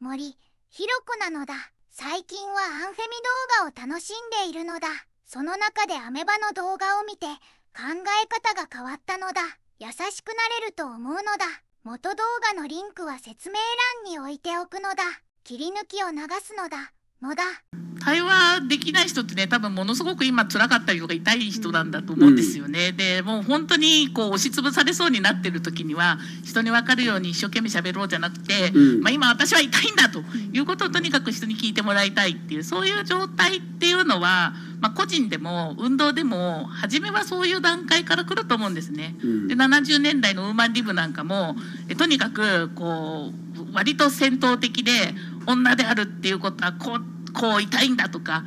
森ひろこなのだ。最近はアンフェミ動画を楽しんでいるのだ。その中でアメバの動画を見て考え方が変わったのだ。優しくなれると思うのだ。元動画のリンクは説明欄に置いておくのだ。切り抜きを流すのだ。のだ。対話できない人ってね多分ものすごく今辛かったりとか痛い人なんだと思うんですよね、うん、でもう本当にこう押しつぶされそうになってる時には人に分かるように一生懸命喋ろうじゃなくて、うん、まあ、今私は痛いんだと。いうことをとにかく人に聞いてもらいたいっていうそういう状態っていうのは、まあ、個人でも運動でも初めはそういう段階から来ると思うんですね。で70年代のウーマンリブなんかもえとにかくこう割と戦闘的で女であるっていうことはこうこう痛いんだとか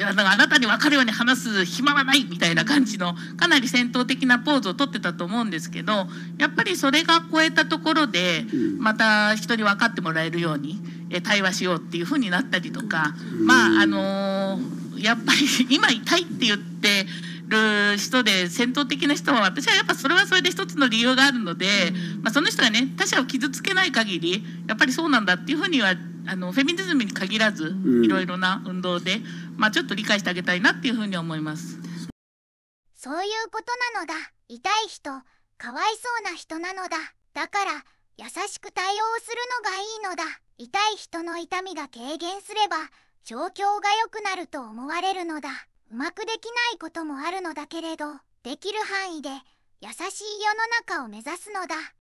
あなたに分かるように話す暇はないみたいな感じのかなり戦闘的なポーズをとってたと思うんですけどやっぱりそれが超えたところでまた人に分かってもらえるように対話しようっていうふうになったりとかまああのやっぱり 今痛いって言ってる人で戦闘的な人は私はやっぱそれはそれで一つの理由があるので、まあ、その人がね他者を傷つけない限りやっぱりそうなんだっていうふうにはあのフェミニズムに限らずいろいろな運動で、まあ、ちょっと理解してあげたいなっていうふうに思います。そういうことなのだ。痛い人かわいそうな人なのだ。だから優しく対応するのがいいのだ。痛い人の痛みが軽減すれば状況が良くなると思われるのだ。うまくできないこともあるのだけれどできる範囲で優しい世の中を目指すのだ